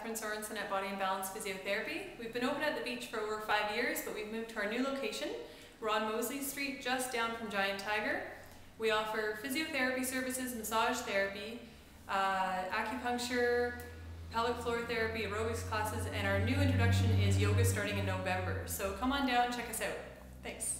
Catherine Sorensen at Body and Balance Physiotherapy. We've been open at the beach for over five years, but we've moved to our new location. We're on Mosley Street, just down from Giant Tiger. We offer physiotherapy services, massage therapy, uh, acupuncture, pelvic floor therapy, aerobics classes, and our new introduction is yoga starting in November. So come on down, check us out. Thanks.